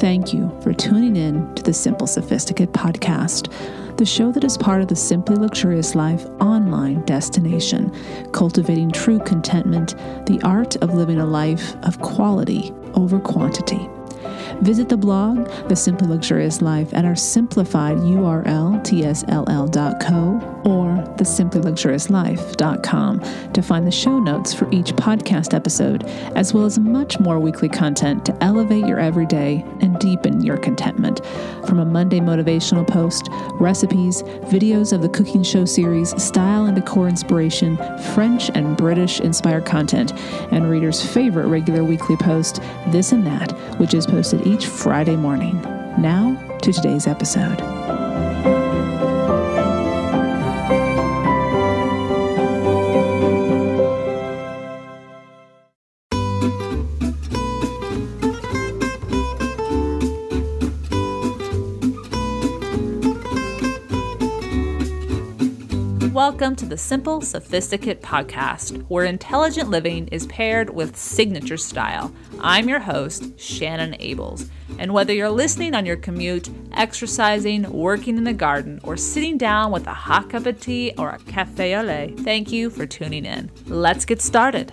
Thank you for tuning in to the Simple Sophisticate podcast, the show that is part of the Simply Luxurious Life online destination, cultivating true contentment, the art of living a life of quality over quantity. Visit the blog, The Simply Luxurious Life, at our simplified URL, tsll.co or thesimplyluxuriouslife.com to find the show notes for each podcast episode, as well as much more weekly content to elevate your everyday and deepen your contentment. From a Monday motivational post, recipes, videos of the cooking show series, style and decor inspiration, French and British inspired content, and readers' favorite regular weekly post, This and That, which is posted each Friday morning. Now to today's episode. Welcome to the Simple Sophisticate podcast, where intelligent living is paired with signature style. I'm your host, Shannon Ables. And whether you're listening on your commute, exercising, working in the garden, or sitting down with a hot cup of tea or a cafe au lait, thank you for tuning in. Let's get started.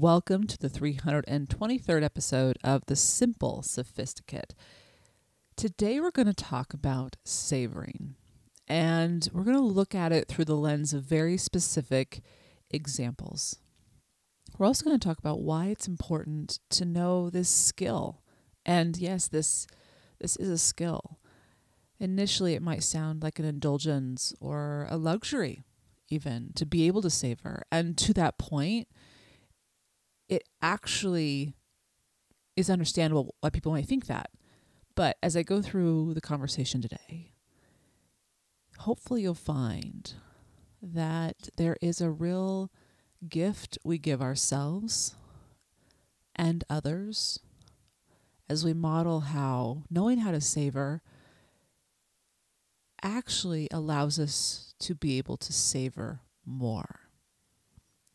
Welcome to the 323rd episode of The Simple Sophisticate. Today we're going to talk about savoring, and we're going to look at it through the lens of very specific examples. We're also going to talk about why it's important to know this skill. And yes, this this is a skill. Initially it might sound like an indulgence or a luxury even to be able to savor. And to that point, it actually is understandable why people might think that. But as I go through the conversation today, hopefully you'll find that there is a real gift we give ourselves and others as we model how knowing how to savor actually allows us to be able to savor more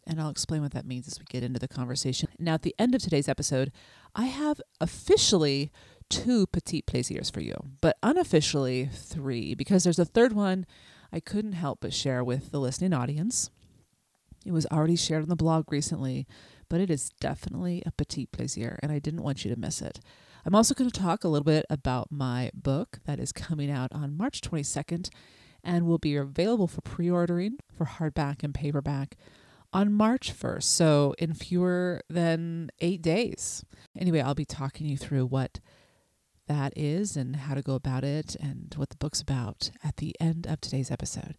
and I'll explain what that means as we get into the conversation. Now, at the end of today's episode, I have officially two petit plaisirs for you, but unofficially three, because there's a third one I couldn't help but share with the listening audience. It was already shared on the blog recently, but it is definitely a petit plaisir, and I didn't want you to miss it. I'm also going to talk a little bit about my book that is coming out on March 22nd and will be available for pre ordering for hardback and paperback on March 1st, so in fewer than eight days. Anyway, I'll be talking you through what that is and how to go about it and what the book's about at the end of today's episode.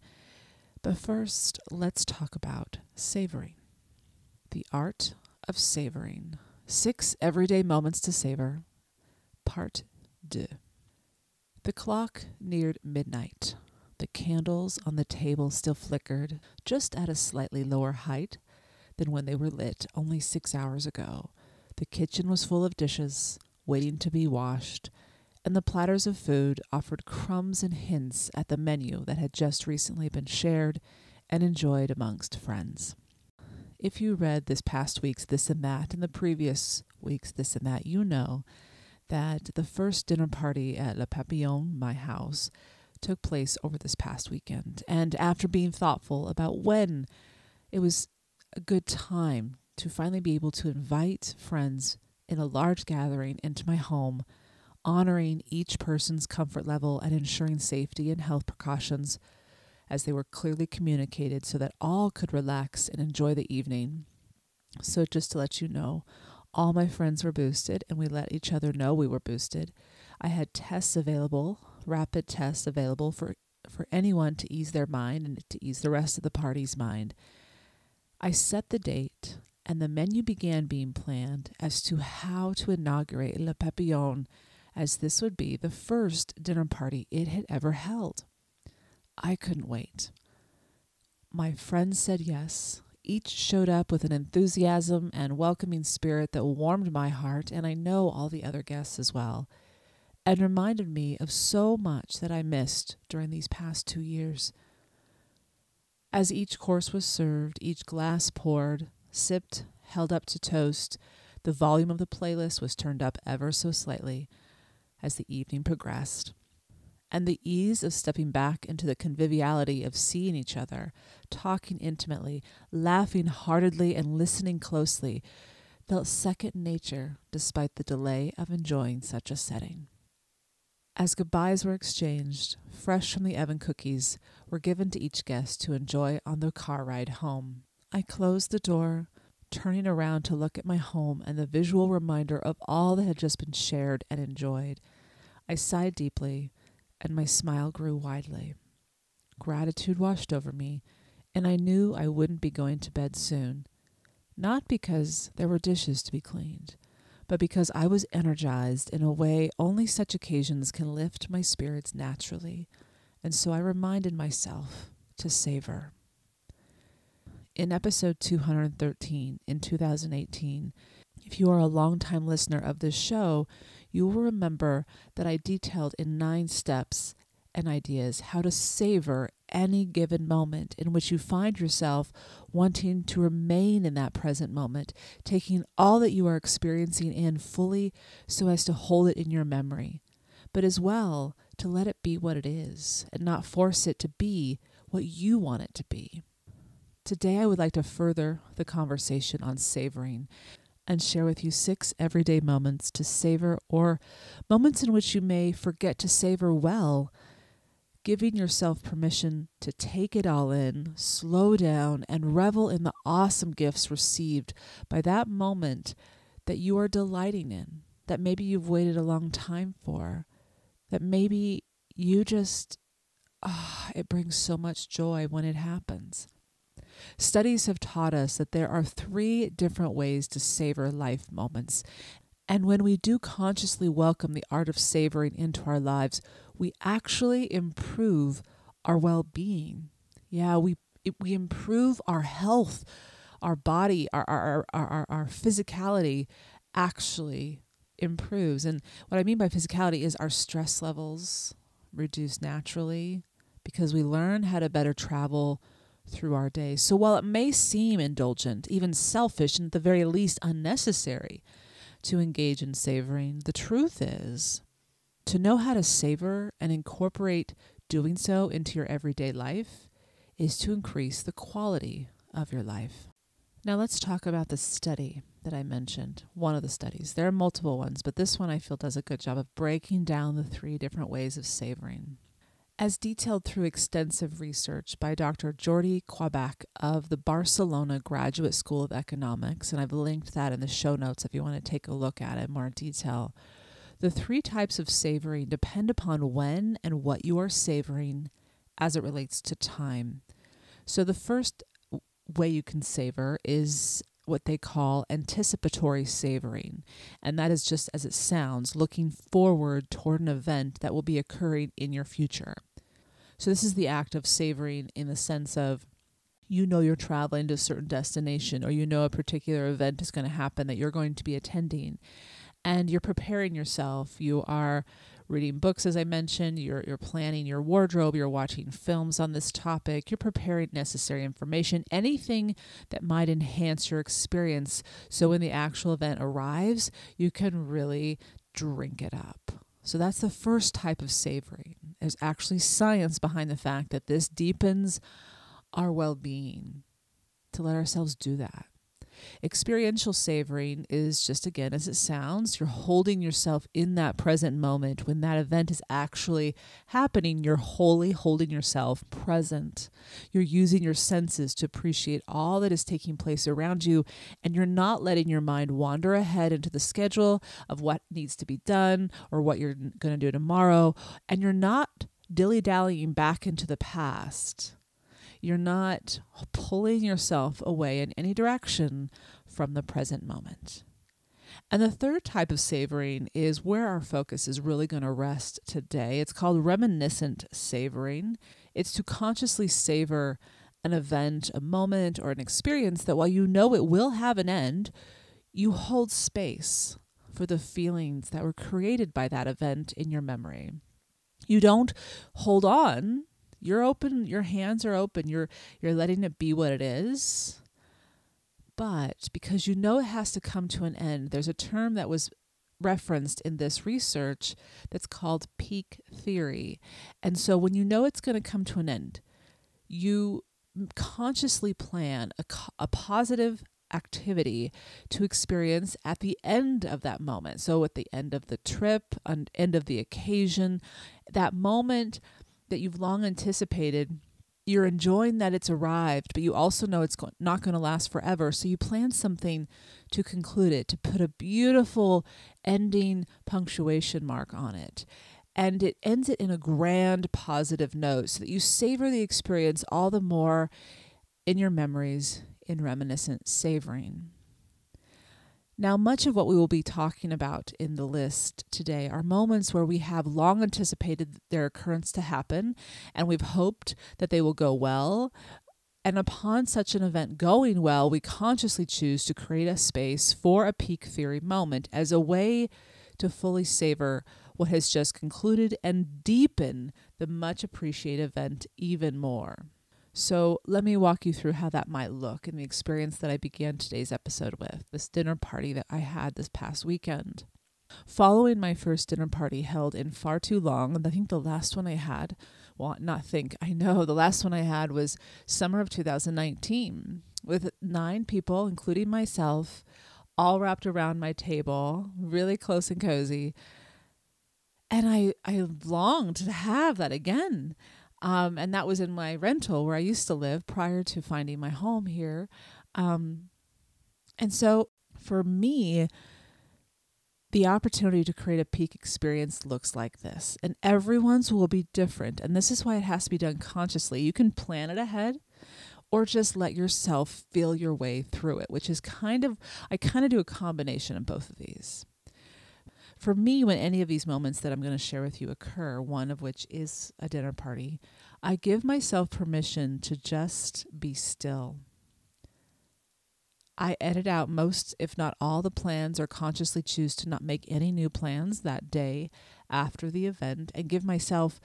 But first, let's talk about savoring. The art of savoring. Six everyday moments to savor. Part 2. The clock neared midnight. The candles on the table still flickered, just at a slightly lower height than when they were lit only six hours ago. The kitchen was full of dishes, waiting to be washed, and the platters of food offered crumbs and hints at the menu that had just recently been shared and enjoyed amongst friends. If you read this past week's This and That and the previous week's This and That, you know that the first dinner party at Le Papillon, my house, took place over this past weekend. And after being thoughtful about when it was a good time to finally be able to invite friends in a large gathering into my home, honoring each person's comfort level and ensuring safety and health precautions as they were clearly communicated so that all could relax and enjoy the evening. So, just to let you know, all my friends were boosted, and we let each other know we were boosted. I had tests available rapid tests available for, for anyone to ease their mind and to ease the rest of the party's mind. I set the date, and the menu began being planned as to how to inaugurate Le Papillon, as this would be the first dinner party it had ever held. I couldn't wait. My friends said yes. Each showed up with an enthusiasm and welcoming spirit that warmed my heart, and I know all the other guests as well. And reminded me of so much that I missed during these past two years. As each course was served, each glass poured, sipped, held up to toast, the volume of the playlist was turned up ever so slightly as the evening progressed. And the ease of stepping back into the conviviality of seeing each other, talking intimately, laughing heartedly, and listening closely felt second nature despite the delay of enjoying such a setting. As goodbyes were exchanged, fresh from the oven cookies were given to each guest to enjoy on the car ride home. I closed the door, turning around to look at my home and the visual reminder of all that had just been shared and enjoyed. I sighed deeply, and my smile grew widely. Gratitude washed over me, and I knew I wouldn't be going to bed soon. Not because there were dishes to be cleaned, but because I was energized in a way only such occasions can lift my spirits naturally, and so I reminded myself to savor. In episode 213 in 2018, if you are a long-time listener of this show, you will remember that I detailed in nine steps and ideas how to savor any given moment in which you find yourself wanting to remain in that present moment, taking all that you are experiencing in fully so as to hold it in your memory, but as well to let it be what it is and not force it to be what you want it to be. Today, I would like to further the conversation on savoring and share with you six everyday moments to savor or moments in which you may forget to savor well, giving yourself permission to take it all in, slow down, and revel in the awesome gifts received by that moment that you are delighting in, that maybe you've waited a long time for, that maybe you just, ah, oh, it brings so much joy when it happens. Studies have taught us that there are three different ways to savor life moments. And when we do consciously welcome the art of savoring into our lives, we actually improve our well being. Yeah, we, we improve our health, our body, our, our, our, our, our physicality actually improves. And what I mean by physicality is our stress levels reduce naturally because we learn how to better travel through our days. So while it may seem indulgent, even selfish, and at the very least unnecessary to engage in savoring, the truth is to know how to savor and incorporate doing so into your everyday life is to increase the quality of your life. Now, let's talk about the study that I mentioned, one of the studies. There are multiple ones, but this one I feel does a good job of breaking down the three different ways of savoring. As detailed through extensive research by Dr. Jordi Quoidbach of the Barcelona Graduate School of Economics, and I've linked that in the show notes if you want to take a look at it more in detail. The three types of savoring depend upon when and what you are savoring as it relates to time. So, the first way you can savor is what they call anticipatory savoring. And that is just as it sounds, looking forward toward an event that will be occurring in your future. So, this is the act of savoring in the sense of you know you're traveling to a certain destination or you know a particular event is going to happen that you're going to be attending and you're preparing yourself. You are reading books, as I mentioned, you're, you're planning your wardrobe, you're watching films on this topic, you're preparing necessary information, anything that might enhance your experience. So when the actual event arrives, you can really drink it up. So that's the first type of savoring. There's actually science behind the fact that this deepens our well being to let ourselves do that. Experiential savoring is just again as it sounds, you're holding yourself in that present moment when that event is actually happening. You're wholly holding yourself present. You're using your senses to appreciate all that is taking place around you, and you're not letting your mind wander ahead into the schedule of what needs to be done or what you're going to do tomorrow, and you're not dilly dallying back into the past you're not pulling yourself away in any direction from the present moment. And the third type of savoring is where our focus is really going to rest today. It's called reminiscent savoring. It's to consciously savor an event, a moment, or an experience that while you know it will have an end, you hold space for the feelings that were created by that event in your memory. You don't hold on. You're open, your hands are open. You're you're letting it be what it is. But because you know it has to come to an end, there's a term that was referenced in this research that's called peak theory. And so when you know it's going to come to an end, you consciously plan a, a positive activity to experience at the end of that moment. So, at the end of the trip, end of the occasion, that moment that you've long anticipated, you're enjoying that it's arrived, but you also know it's not going to last forever. So, you plan something to conclude it, to put a beautiful ending punctuation mark on it. And it ends it in a grand positive note so that you savor the experience all the more in your memories, in reminiscent savoring. Now, much of what we will be talking about in the list today are moments where we have long anticipated their occurrence to happen and we've hoped that they will go well. And upon such an event going well, we consciously choose to create a space for a peak theory moment as a way to fully savor what has just concluded and deepen the much appreciated event even more. So, let me walk you through how that might look in the experience that I began today's episode with this dinner party that I had this past weekend. Following my first dinner party held in far too long, and I think the last one I had, well, not think, I know the last one I had was summer of 2019 with nine people, including myself, all wrapped around my table, really close and cozy. And I, I longed to have that again. Um, and that was in my rental where I used to live prior to finding my home here. Um, and so for me, the opportunity to create a peak experience looks like this, and everyone's will be different. And this is why it has to be done consciously. You can plan it ahead or just let yourself feel your way through it, which is kind of, I kind of do a combination of both of these. For me, when any of these moments that I'm going to share with you occur, one of which is a dinner party, I give myself permission to just be still. I edit out most, if not all, the plans or consciously choose to not make any new plans that day after the event and give myself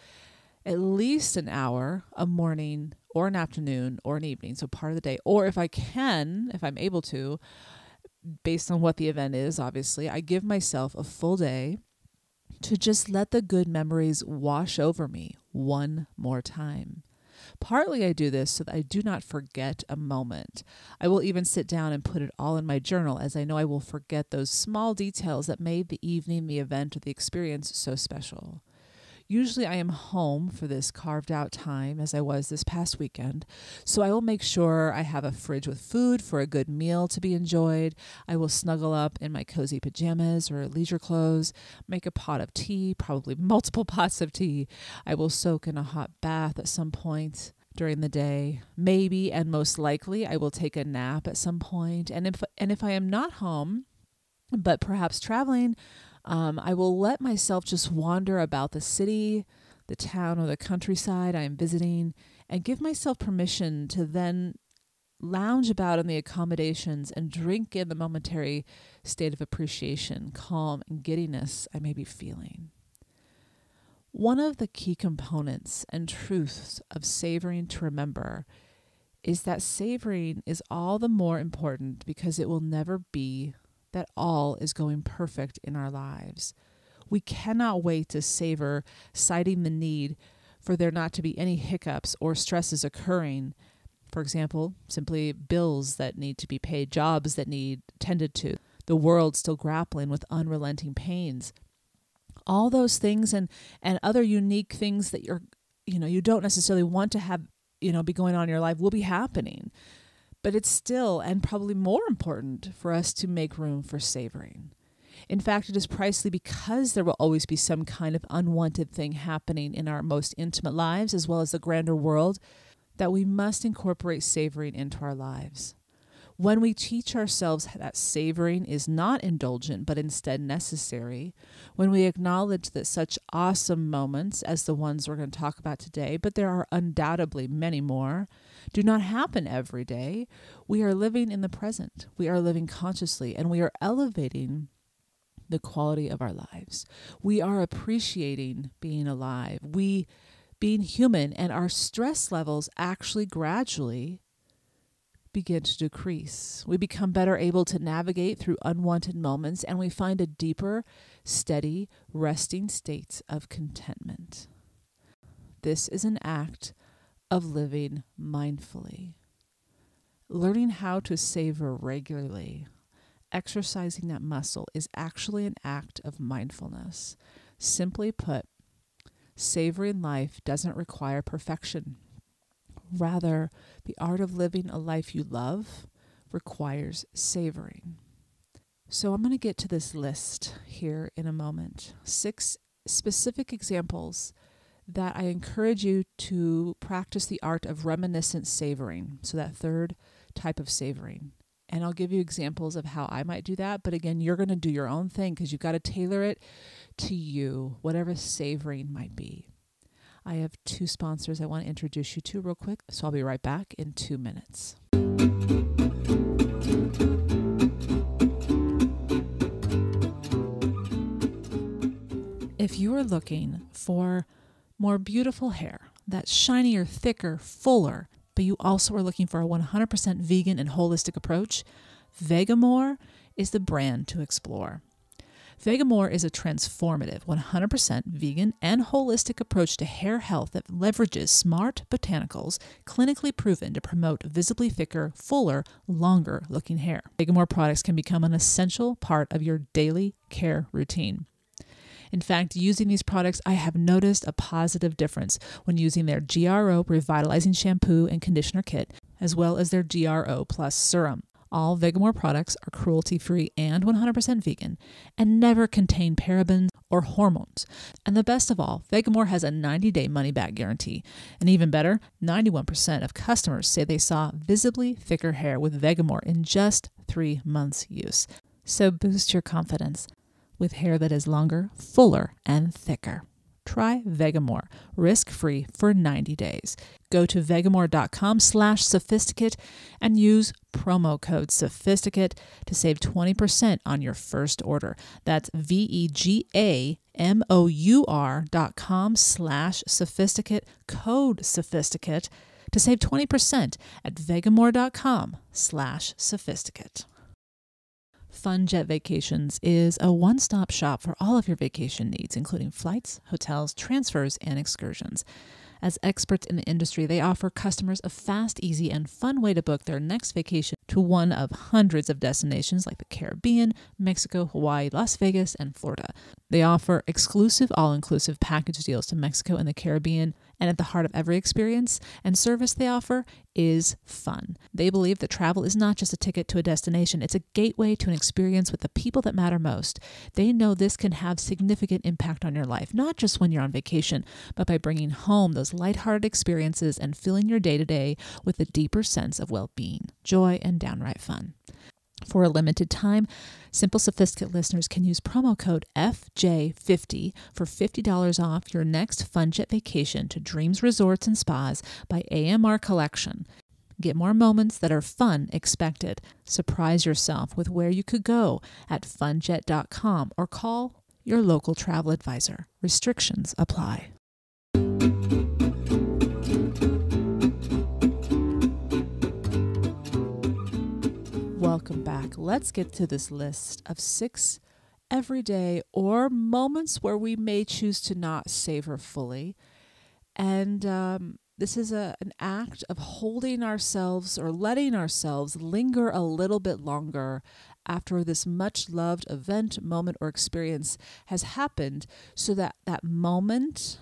at least an hour, a morning or an afternoon or an evening, so part of the day. Or if I can, if I'm able to, based on what the event is, obviously, I give myself a full day to just let the good memories wash over me one more time. Partly I do this so that I do not forget a moment. I will even sit down and put it all in my journal as I know I will forget those small details that made the evening, the event, or the experience so special. Usually I am home for this carved out time, as I was this past weekend, so I will make sure I have a fridge with food for a good meal to be enjoyed. I will snuggle up in my cozy pajamas or leisure clothes, make a pot of tea, probably multiple pots of tea. I will soak in a hot bath at some point during the day. Maybe and most likely I will take a nap at some point. And if and if I am not home, but perhaps traveling, um, I will let myself just wander about the city, the town, or the countryside I am visiting and give myself permission to then lounge about in the accommodations and drink in the momentary state of appreciation, calm, and giddiness I may be feeling. One of the key components and truths of savoring to remember is that savoring is all the more important because it will never be that all is going perfect in our lives. We cannot wait to savor, citing the need for there not to be any hiccups or stresses occurring. For example, simply bills that need to be paid, jobs that need tended to, the world still grappling with unrelenting pains. All those things and, and other unique things that you're you know you don't necessarily want to have you know be going on in your life will be happening but it's still, and probably more important, for us to make room for savoring. In fact, it is precisely because there will always be some kind of unwanted thing happening in our most intimate lives as well as the grander world that we must incorporate savoring into our lives. When we teach ourselves that savoring is not indulgent but instead necessary, when we acknowledge that such awesome moments as the ones we're going to talk about today, but there are undoubtedly many more, do not happen every day, we are living in the present. We are living consciously and we are elevating the quality of our lives. We are appreciating being alive. We being human and our stress levels actually gradually begin to decrease. We become better able to navigate through unwanted moments and we find a deeper, steady, resting state of contentment. This is an act of living mindfully. Learning how to savor regularly, exercising that muscle, is actually an act of mindfulness. Simply put, savoring life doesn't require perfection. Rather, the art of living a life you love requires savoring. So, I'm going to get to this list here in a moment. Six specific examples that I encourage you to practice the art of reminiscent savoring. So, that third type of savoring. And I'll give you examples of how I might do that. But again, you're going to do your own thing because you've got to tailor it to you, whatever savoring might be. I have two sponsors I want to introduce you to real quick. So, I'll be right back in two minutes. If you are looking for more beautiful hair that's shinier, thicker, fuller, but you also are looking for a 100% vegan and holistic approach, Vegamour is the brand to explore. Vegamour is a transformative, 100% vegan and holistic approach to hair health that leverages smart botanicals clinically proven to promote visibly thicker, fuller, longer looking hair. Vegamour products can become an essential part of your daily care routine. In fact, using these products, I have noticed a positive difference when using their GRO Revitalizing Shampoo and Conditioner Kit, as well as their GRO Plus Serum. All Vegamour products are cruelty free and 100% vegan and never contain parabens or hormones. And the best of all, Vegamour has a 90 day money back guarantee. And even better, 91% of customers say they saw visibly thicker hair with Vegamour in just three months' use. So boost your confidence with hair that is longer, fuller, and thicker. Try Vegamour, risk-free for 90 days. Go to vegamour.com slash sophisticate and use promo code sophisticate to save 20% on your first order. That's V-E-G-A-M-O-U-R dot com slash sophisticate, code sophisticate to save 20% at vegamour.com slash sophisticate. Funjet Vacations is a one stop shop for all of your vacation needs, including flights, hotels, transfers, and excursions. As experts in the industry, they offer customers a fast, easy, and fun way to book their next vacation to one of hundreds of destinations like the Caribbean, Mexico, Hawaii, Las Vegas, and Florida. They offer exclusive all inclusive package deals to Mexico and the Caribbean, and at the heart of every experience and service they offer is fun. They believe that travel is not just a ticket to a destination, it's a gateway to an experience with the people that matter most. They know this can have significant impact on your life, not just when you're on vacation, but by bringing home those lighthearted experiences and filling your day to day with a deeper sense of well being, joy, and downright fun. For a limited time, Simple Sophisticate listeners can use promo code FJ50 for $50 off your next Funjet vacation to Dreams Resorts and Spas by AMR Collection. Get more moments that are fun expected. Surprise yourself with where you could go at funjet.com or call your local travel advisor. Restrictions apply. Welcome back. Let's get to this list of six everyday or moments where we may choose to not savor fully. And um, this is a, an act of holding ourselves or letting ourselves linger a little bit longer after this much loved event, moment, or experience has happened so that that moment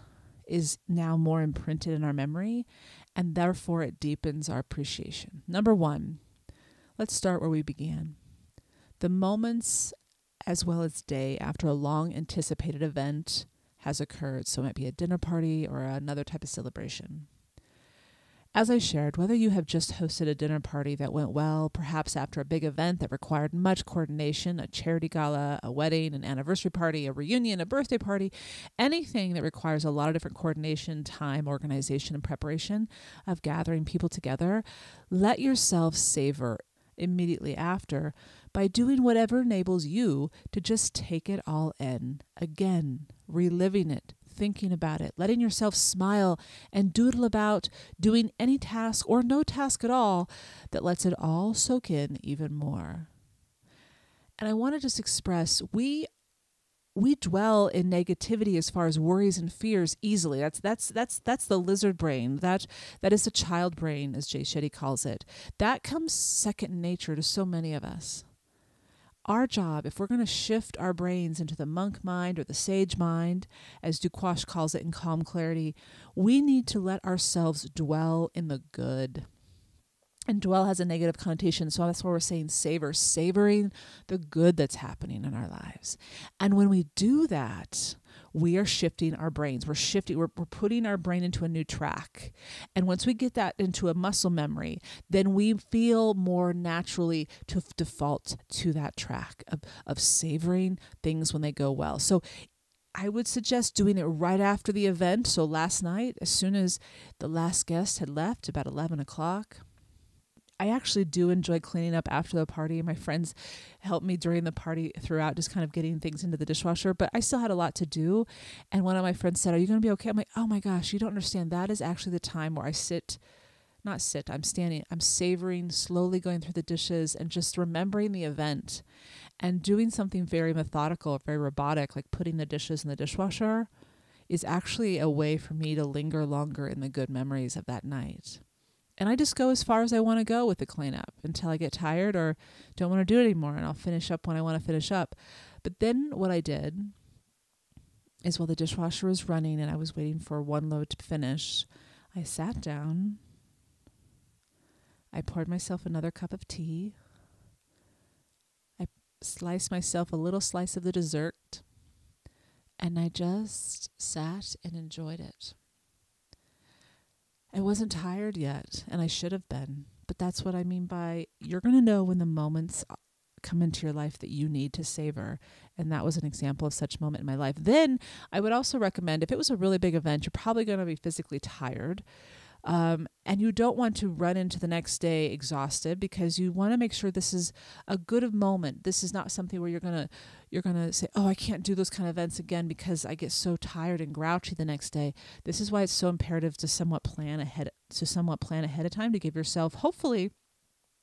is now more imprinted in our memory and therefore it deepens our appreciation. Number one, Let's start where we began. The moments as well as day after a long anticipated event has occurred. So it might be a dinner party or another type of celebration. As I shared, whether you have just hosted a dinner party that went well, perhaps after a big event that required much coordination, a charity gala, a wedding, an anniversary party, a reunion, a birthday party, anything that requires a lot of different coordination, time, organization, and preparation of gathering people together, let yourself savor immediately after by doing whatever enables you to just take it all in again, reliving it, thinking about it, letting yourself smile and doodle about doing any task or no task at all that lets it all soak in even more. And I want to just express we we dwell in negativity as far as worries and fears easily. That's that's that's that's the lizard brain. That that is the child brain, as Jay Shetty calls it. That comes second nature to so many of us. Our job, if we're going to shift our brains into the monk mind or the sage mind, as Due Quach calls it in Calm Clarity, we need to let ourselves dwell in the good and dwell has a negative connotation. So that's why we're saying savor savoring the good that's happening in our lives. And when we do that we are shifting our brains. We're shifting we're, we're putting our brain into a new track. And once we get that into a muscle memory then we feel more naturally to f- default to that track of, of savoring things when they go well. So I would suggest doing it right after the event. So last night, as soon as the last guest had left, about 11 o'clock, I actually do enjoy cleaning up after the party. My friends helped me during the party throughout, just kind of getting things into the dishwasher, but I still had a lot to do. And one of my friends said, Are you going to be okay? I'm like, Oh my gosh, you don't understand. That is actually the time where I sit, not sit, I'm standing, I'm savoring, slowly going through the dishes and just remembering the event and doing something very methodical, very robotic, like putting the dishes in the dishwasher. Is actually a way for me to linger longer in the good memories of that night. And I just go as far as I want to go with the cleanup until I get tired or don't want to do it anymore. And I'll finish up when I want to finish up. But then what I did is while the dishwasher was running and I was waiting for one load to finish, I sat down. I poured myself another cup of tea. I sliced myself a little slice of the dessert. And I just sat and enjoyed it. I wasn't tired yet, and I should have been. But that's what I mean by you're going to know when the moments uh, come into your life that you need to savor. And that was an example of such moment in my life. Then I would also recommend if it was a really big event, you're probably going to be physically tired. Um, and you don't want to run into the next day exhausted because you want to make sure this is a good moment. This is not something where you're gonna you're gonna say, "Oh, I can't do those kind of events again because I get so tired and grouchy the next day." This is why it's so imperative to somewhat plan ahead to somewhat plan ahead of time to give yourself hopefully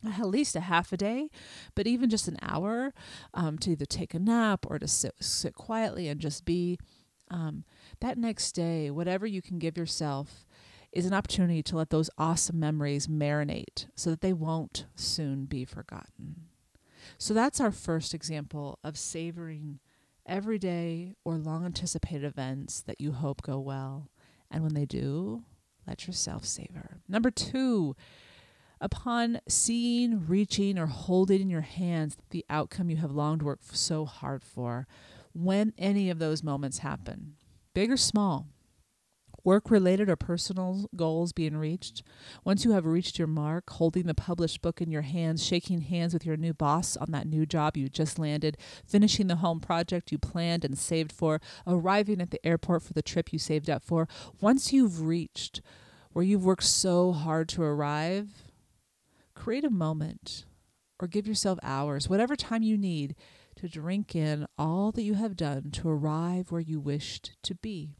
at least a half a day, but even just an hour um, to either take a nap or to sit sit quietly and just be. Um, that next day, whatever you can give yourself is an opportunity to let those awesome memories marinate so that they won't soon be forgotten. So that's our first example of savoring everyday or long anticipated events that you hope go well. And when they do, let yourself savor. Number two, upon seeing, reaching, or holding in your hands the outcome you have longed worked so hard for, when any of those moments happen, big or small, work related or personal goals being reached. Once you have reached your mark, holding the published book in your hands, shaking hands with your new boss on that new job you just landed, finishing the home project you planned and saved for, arriving at the airport for the trip you saved up for, once you've reached where you've worked so hard to arrive, create a moment or give yourself hours, whatever time you need to drink in all that you have done to arrive where you wished to be.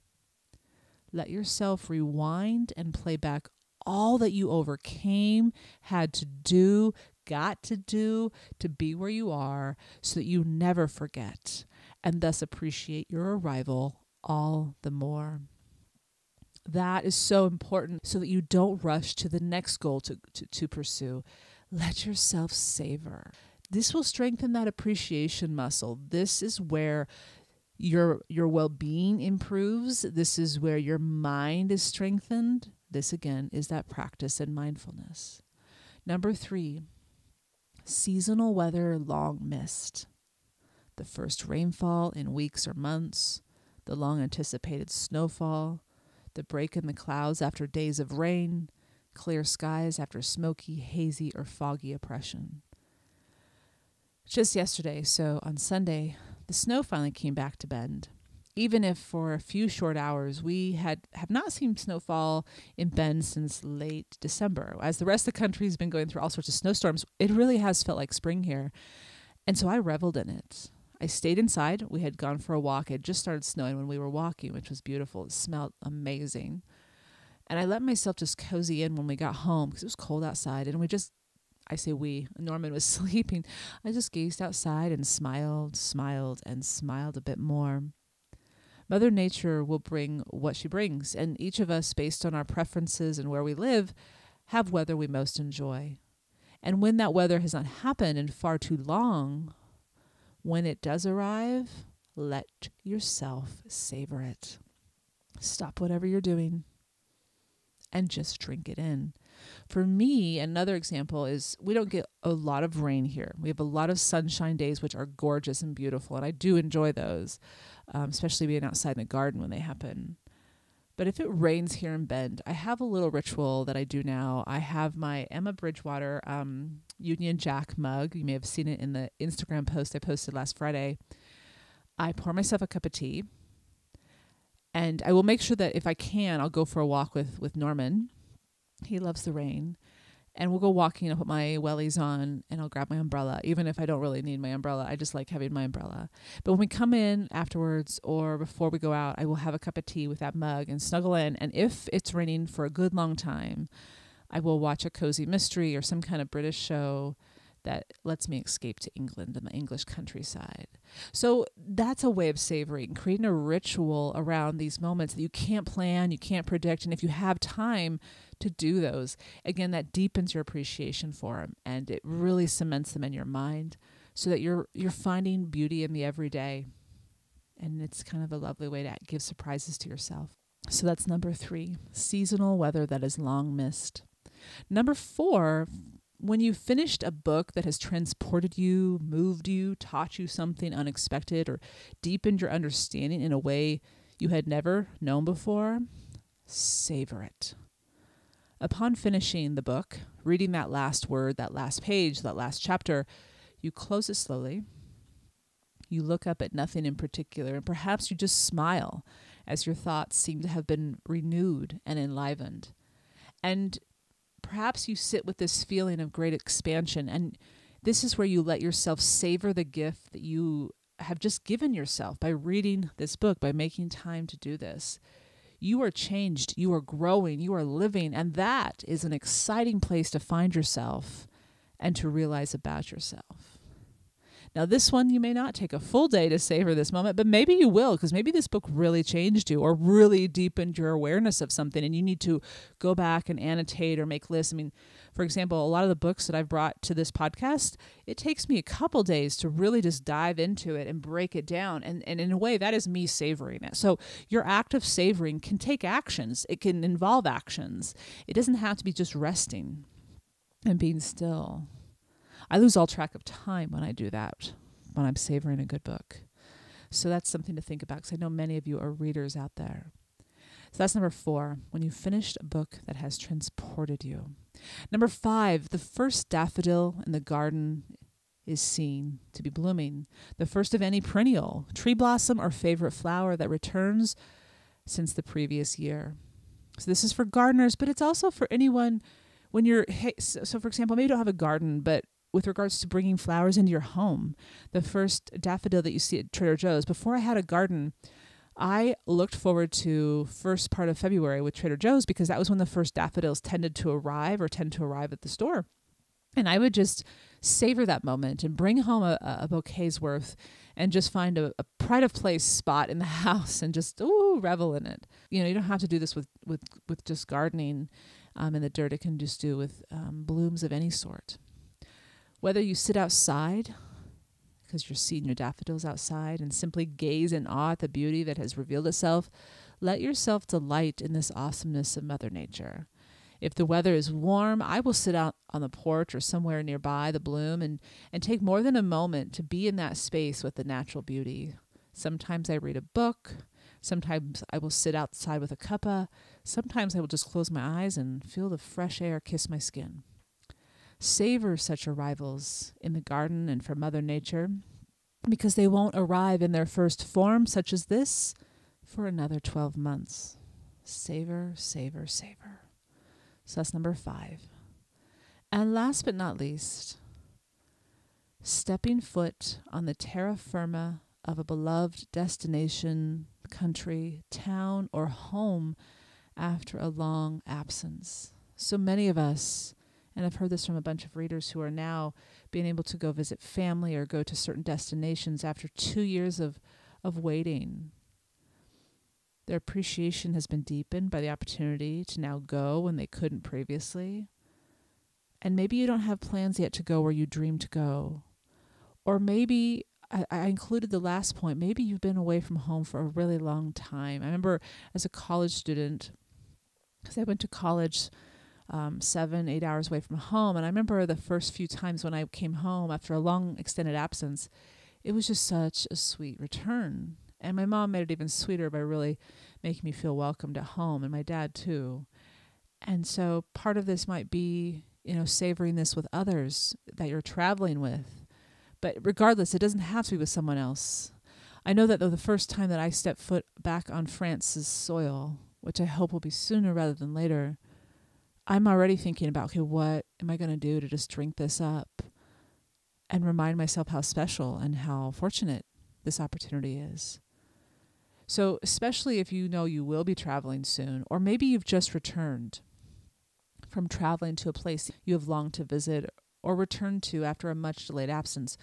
Let yourself rewind and play back all that you overcame, had to do, got to do to be where you are so that you never forget and thus appreciate your arrival all the more. That is so important so that you don't rush to the next goal to, to, to pursue. Let yourself savor. This will strengthen that appreciation muscle. This is where your your well-being improves this is where your mind is strengthened. This again is that practice and mindfulness. Number 3 seasonal weather long missed the first rainfall in weeks or months the long anticipated snowfall the break in the clouds after days of rain clear skies after smoky hazy or foggy oppression. Just yesterday so on sunday the snow finally came back to Bend. even if for a few short hours we had have not seen snowfall in Bend since late December. As the rest of the country has been going through all sorts of snowstorms, it really has felt like spring here. And so I reveled in it. I stayed inside. We had gone for a walk. It just started snowing when we were walking, which was beautiful. It smelled amazing. And I let myself just cozy in when we got home because it was cold outside. And we just, I say we, Norman was sleeping. I just gazed outside and smiled, smiled, and smiled a bit more. Mother Nature will bring what she brings, and each of us, based on our preferences and where we live, have weather we most enjoy. And when that weather has not happened in far too long, when it does arrive, let yourself savor it. Stop whatever you're doing and just drink it in. For me, another example is we don't get a lot of rain here. We have a lot of sunshine days, which are gorgeous and beautiful, and I do enjoy those, um, especially being outside in the garden when they happen. But if it rains here in Bend, I have a little ritual that I do now. I have my Emma Bridgewater um, Union Jack mug. You may have seen it in the Instagram post I posted last Friday. I pour myself a cup of tea, and I will make sure that if I can, I'll go for a walk with with Norman. He loves the rain, and we'll go walking. I'll put my wellies on and I'll grab my umbrella, even if I don't really need my umbrella. I just like having my umbrella. But when we come in afterwards or before we go out, I will have a cup of tea with that mug and snuggle in. And if it's raining for a good long time, I will watch a cozy mystery or some kind of British show that lets me escape to England and the English countryside. So that's a way of savoring, creating a ritual around these moments that you can't plan, you can't predict. And if you have time to do those, again, that deepens your appreciation for them and it really cements them in your mind so that you're you're finding beauty in the everyday. And it's kind of a lovely way to give surprises to yourself. So that's number three seasonal weather that is long missed. Number four, when you've finished a book that has transported you, moved you, taught you something unexpected, or deepened your understanding in a way you had never known before, savor it. Upon finishing the book, reading that last word, that last page, that last chapter, you close it slowly. You look up at nothing in particular, and perhaps you just smile as your thoughts seem to have been renewed and enlivened. And perhaps you sit with this feeling of great expansion and this is where you let yourself savor the gift that you have just given yourself by reading this book, by making time to do this. You are changed, you are growing, you are living, and that is an exciting place to find yourself and to realize about yourself. Now, this one, you may not take a full day to savor this moment, but maybe you will, because maybe this book really changed you or really deepened your awareness of something, and you need to go back and annotate or make lists. I mean, for example, a lot of the books that I've brought to this podcast, it takes me a couple days to really just dive into it and break it down. And, and in a way, that is me savoring it. So, your act of savoring can take actions, it can involve actions. It doesn't have to be just resting and being still. I lose all track of time when I do that, when I'm savoring a good book. So that's something to think about because I know many of you are readers out there. So that's number four, when you've finished a book that has transported you. Number five, the first daffodil in the garden is seen to be blooming. The first of any perennial, tree blossom, or favorite flower that returns since the previous year. So this is for gardeners, but it's also for anyone when you're, so for example, maybe you don't have a garden, but with regards to bringing flowers into your home. The first daffodil that you see at Trader Joe's. Before I had a garden, I looked forward to first part of February with Trader Joe's because that was when the first daffodils tended to arrive or tend to arrive at the store. And I would just savor that moment and bring home a, a bouquet's worth and just find a, a, pride of place spot in the house and just ooh revel in it. You know, you don't have to do this with with with just gardening um, in the dirt. It can just do with um, blooms of any sort. Whether you sit outside, because you're seeing your daffodils outside, and simply gaze in awe at the beauty that has revealed itself, let yourself delight in this awesomeness of Mother Nature. If the weather is warm, I will sit out on the porch or somewhere nearby the bloom and, and take more than a moment to be in that space with the natural beauty. Sometimes I read a book. Sometimes I will sit outside with a cuppa. Sometimes I will just close my eyes and feel the fresh air kiss my skin. Savor such arrivals in the garden and from Mother Nature because they won't arrive in their first form, such as this, for another 12 months. Savor, savor, savor. So that's number five. And last but not least, stepping foot on the terra firma of a beloved destination, country, town, or home after a long absence. So many of us, and I've heard this from a bunch of readers who are now being able to go visit family or go to certain destinations after two years of, of waiting. Their appreciation has been deepened by the opportunity to now go when they couldn't previously. And maybe you don't have plans yet to go where you dream to go. Or maybe I, I included the last point. Maybe you've been away from home for a really long time. I remember as a college student, because I went to college um, seven, eight hours away from home. And I remember the first few times when I came home after a long extended absence, it was just such a sweet return. And my mom made it even sweeter by really making me feel welcomed at home, and my dad too. And so part of this might be, you know, savoring this with others that you're traveling with. But regardless, it doesn't have to be with someone else. I know that though the first time that I step foot back on France's soil, which I hope will be sooner rather than later, I'm already thinking about, okay, what am I going to do to just drink this up and remind myself how special and how fortunate this opportunity is. So, especially if you know you will be traveling soon, or maybe you've just returned from traveling to a place you have longed to visit or return to after a much delayed absence,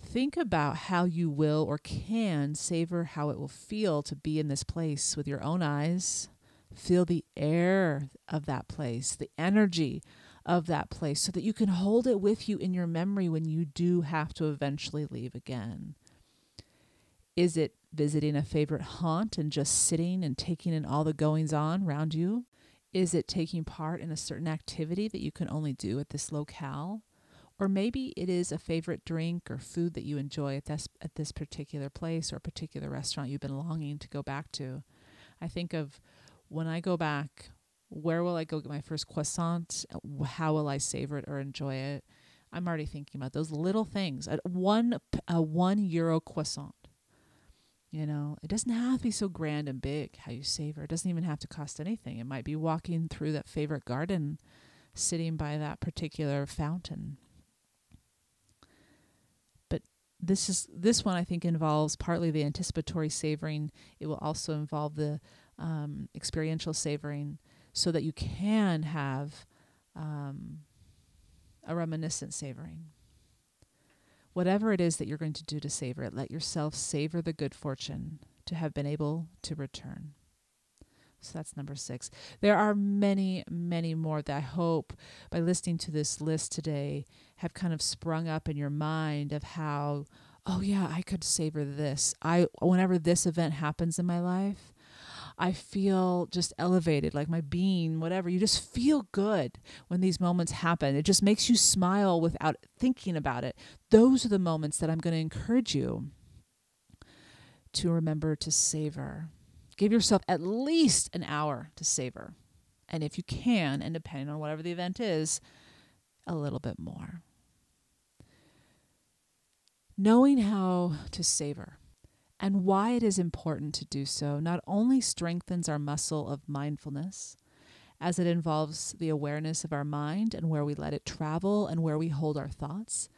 think about how you will or can savor how it will feel to be in this place with your own eyes. Feel the air of that place, the energy of that place, so that you can hold it with you in your memory when you do have to eventually leave again. Is it visiting a favorite haunt and just sitting and taking in all the goings on around you? Is it taking part in a certain activity that you can only do at this locale? Or maybe it is a favorite drink or food that you enjoy at this at this particular place or particular restaurant you've been longing to go back to. I think of when I go back, where will I go get my first croissant? How will I savor it or enjoy it? I'm already thinking about those little things. One a one euro croissant you know, it doesn't have to be so grand and big how you savor. It doesn't even have to cost anything. It might be walking through that favorite garden, sitting by that particular fountain. But this is this one I think involves partly the anticipatory savoring. It will also involve the um, experiential savoring, so that you can have um, a reminiscent savoring whatever it is that you're going to do to savor it, let yourself savor the good fortune to have been able to return. So that's number six. There are many, many more that I hope by listening to this list today have kind of sprung up in your mind of how, oh yeah, I could savor this. I whenever this event happens in my life, I feel just elevated, like my being, whatever. You just feel good when these moments happen. It just makes you smile without thinking about it. Those are the moments that I'm going to encourage you to remember to savor. Give yourself at least an hour to savor. And if you can, and depending on whatever the event is, a little bit more. Knowing how to savor and why it is important to do so not only strengthens our muscle of mindfulness, as it involves the awareness of our mind and where we let it travel and where we hold our thoughts,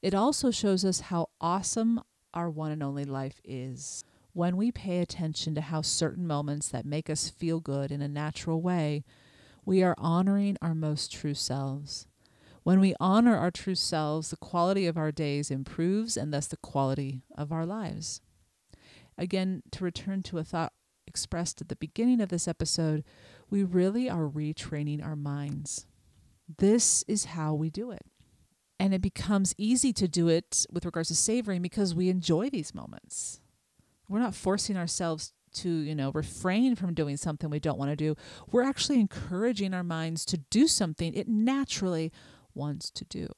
it also shows us how awesome our one and only life is. When we pay attention to how certain moments that make us feel good in a natural way, we are honoring our most true selves. When we honor our true selves, the quality of our days improves and thus the quality of our lives. Again, to return to a thought expressed at the beginning of this episode, we really are retraining our minds. This is how we do it. And it becomes easy to do it with regards to savoring because we enjoy these moments. We're not forcing ourselves to, you know, refrain from doing something we don't want to do. We're actually encouraging our minds to do something it naturally wants to do.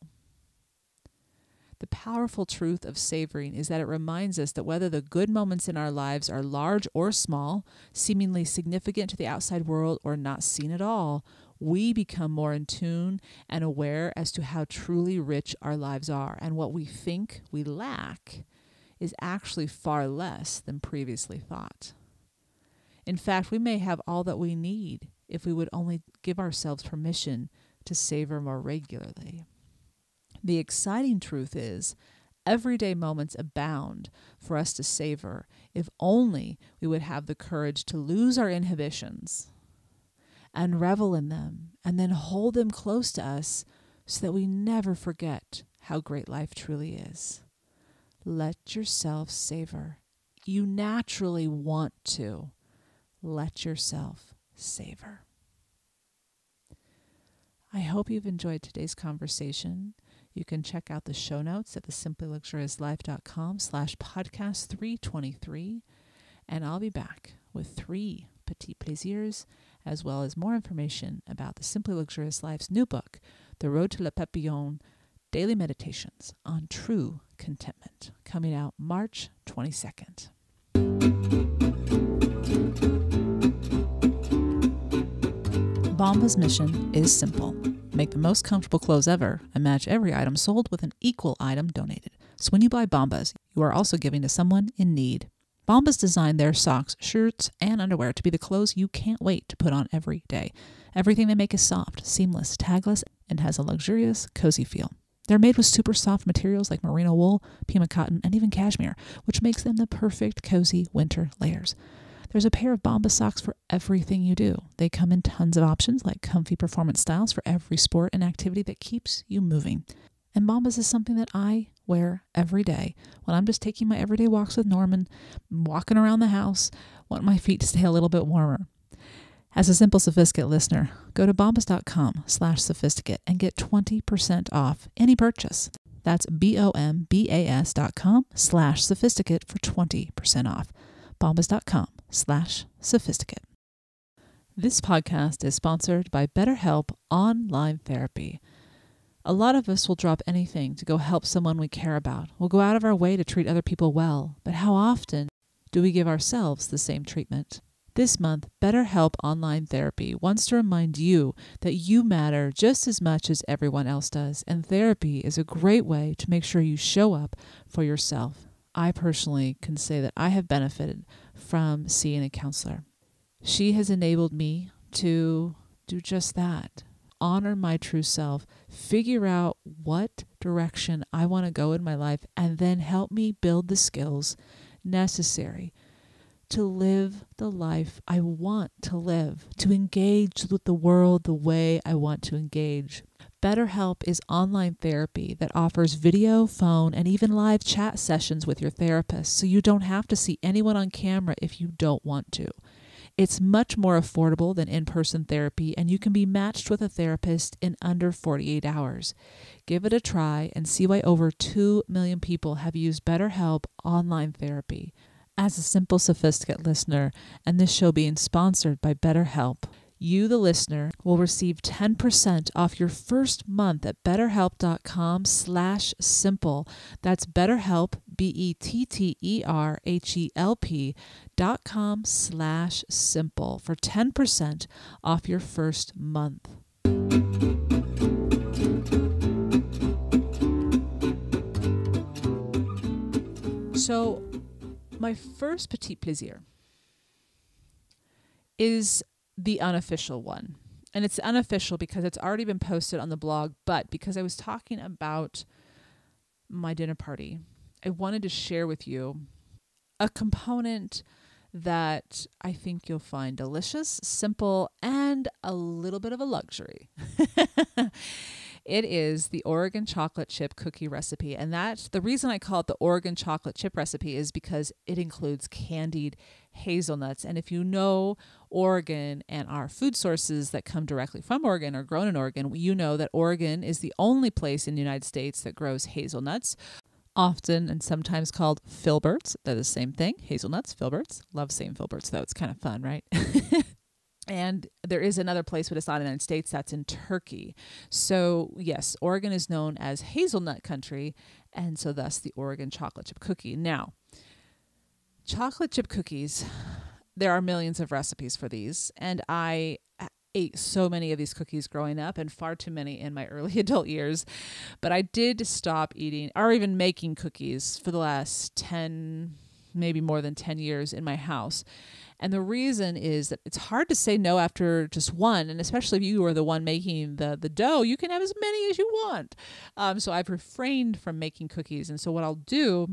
The powerful truth of savoring is that it reminds us that whether the good moments in our lives are large or small, seemingly significant to the outside world or not seen at all, we become more in tune and aware as to how truly rich our lives are. And what we think we lack is actually far less than previously thought. In fact, we may have all that we need if we would only give ourselves permission to savor more regularly. The exciting truth is, everyday moments abound for us to savor if only we would have the courage to lose our inhibitions and revel in them and then hold them close to us so that we never forget how great life truly is. Let yourself savor. You naturally want to. Let yourself savor. I hope you've enjoyed today's conversation. You can check out the show notes at the simplyluxuriouslife.com slash podcast 323. And I'll be back with three petit plaisirs, as well as more information about the Simply Luxurious Life's new book, The Road to Le Papillon Daily Meditations on True Contentment, coming out March 22nd. Bombas' mission is simple make the most comfortable clothes ever and match every item sold with an equal item donated. So when you buy Bombas, you are also giving to someone in need. Bombas designed their socks, shirts, and underwear to be the clothes you can't wait to put on every day. Everything they make is soft, seamless, tagless, and has a luxurious, cozy feel. They're made with super soft materials like merino wool, pima cotton, and even cashmere, which makes them the perfect cozy winter layers. There's a pair of Bombas socks for everything you do. They come in tons of options like comfy performance styles for every sport and activity that keeps you moving. And Bombas is something that I wear every day when I'm just taking my everyday walks with Norman, walking around the house, want my feet to stay a little bit warmer. As a simple sophisticate listener, go to bombas.com slash sophisticate and get 20% off any purchase. That's B-O-M-B-A-S dot com slash sophisticate for 20% off. Bombas.com slash sophisticate. This podcast is sponsored by BetterHelp Online Therapy. A lot of us will drop anything to go help someone we care about. We'll go out of our way to treat other people well, but how often do we give ourselves the same treatment? This month, BetterHelp Online Therapy wants to remind you that you matter just as much as everyone else does, and therapy is a great way to make sure you show up for yourself. I personally can say that I have benefited from seeing a counselor. She has enabled me to do just that honor my true self, figure out what direction I want to go in my life, and then help me build the skills necessary to live the life I want to live, to engage with the world the way I want to engage. BetterHelp is online therapy that offers video, phone, and even live chat sessions with your therapist, so you don't have to see anyone on camera if you don't want to. It's much more affordable than in person therapy, and you can be matched with a therapist in under 48 hours. Give it a try and see why over 2 million people have used BetterHelp online therapy. As a simple, sophisticate listener, and this show being sponsored by BetterHelp, you, the listener, will receive 10% off your first month at betterhelp.com slash simple. That's betterhelp, B-E-T-T-E-R-H-E-L-P dot com slash simple for 10% off your first month. So, my first petit plaisir is the unofficial one. And it's unofficial because it's already been posted on the blog, but because I was talking about my dinner party, I wanted to share with you a component that I think you'll find delicious, simple, and a little bit of a luxury. it is the Oregon chocolate chip cookie recipe. And that's the reason I call it the Oregon chocolate chip recipe is because it includes candied hazelnuts. And if you know Oregon and our food sources that come directly from Oregon or grown in Oregon, you know that Oregon is the only place in the United States that grows hazelnuts often and sometimes called filberts. They're the same thing hazelnuts, filberts. Love saying filberts, though. It's kind of fun, right? and there is another place, but it's not in the United States, that's in Turkey. So, yes, Oregon is known as hazelnut country, and so thus the Oregon chocolate chip cookie. Now, chocolate chip cookies, there are millions of recipes for these, and I ate so many of these cookies growing up and far too many in my early adult years. But I did stop eating or even making cookies for the last 10, maybe more than 10 years in my house. And the reason is that it's hard to say no after just one. And especially if you are the one making the, the dough, you can have as many as you want. Um, so I've refrained from making cookies. And so what I'll do,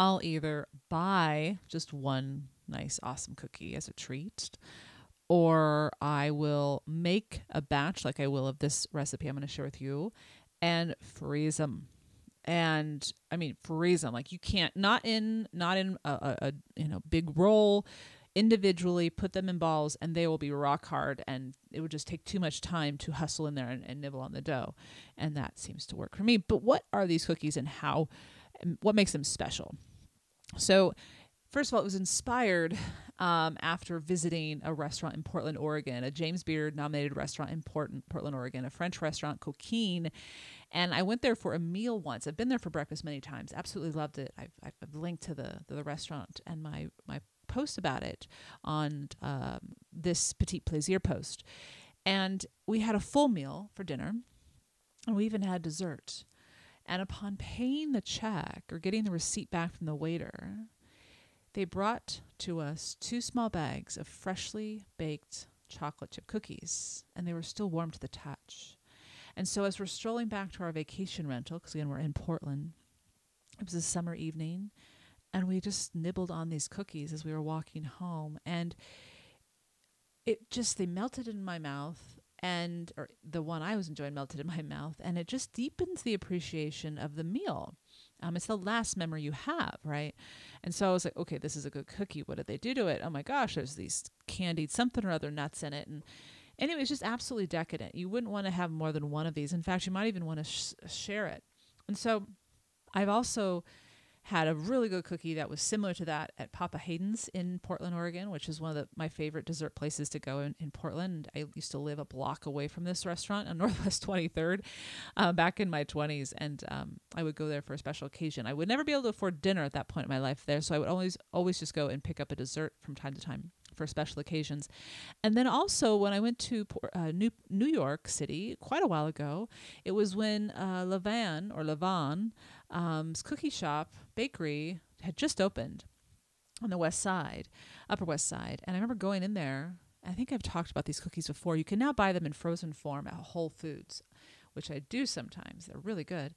I'll either buy just one nice, awesome cookie as a treat, or I will make a batch like I will of this recipe I'm going to share with you and freeze them and I mean freeze them like you can't not in not in a, a, a, you know big roll. Individually put them in balls and they will be rock hard and it would just take too much time to hustle in there and, and nibble on the dough. And that seems to work for me. But what are these cookies and how what makes them special so First of all, it was inspired um, after visiting a restaurant in Portland, Oregon, a James Beard nominated restaurant in Portland, Portland, Oregon, a French restaurant, Coquine. And I went there for a meal once. I've been there for breakfast many times. Absolutely loved it. I've, I've linked to the, the restaurant and my, my post about it on um, this Petit Plaisir post. And we had a full meal for dinner, and we even had dessert. And upon paying the check or getting the receipt back from the waiter, they brought to us two small bags of freshly baked chocolate chip cookies, and they were still warm to the touch. And so, as we're strolling back to our vacation rental, because again, we're in Portland, it was a summer evening, and we just nibbled on these cookies as we were walking home. And it just, they melted in my mouth and or the one I was enjoying melted in my mouth, and it just deepens the appreciation of the meal. Um, it's the last memory you have, right? And so I was like, okay, this is a good cookie. What did they do to it? Oh my gosh, there's these candied something or other nuts in it, and anyway, it's just absolutely decadent. You wouldn't want to have more than one of these. In fact, you might even want to sh- share it. And so I've also had a really good cookie that was similar to that at Papa Haydn's in Portland, Oregon, which is one of the, my favorite dessert places to go in, in Portland. I used to live a block away from this restaurant on Northwest 23rd uh, back in my 20s, and um, I would go there for a special occasion. I would never be able to afford dinner at that point in my life there, so I would always always just go and pick up a dessert from time to time for special occasions. And then also when I went to uh, New New York City quite a while ago, it was when uh, Levain or Levain um, cookie shop bakery had just opened on the west side, Upper West Side, and I remember going in there. I think I've talked about these cookies before. You can now buy them in frozen form at Whole Foods, which I do sometimes. They're really good.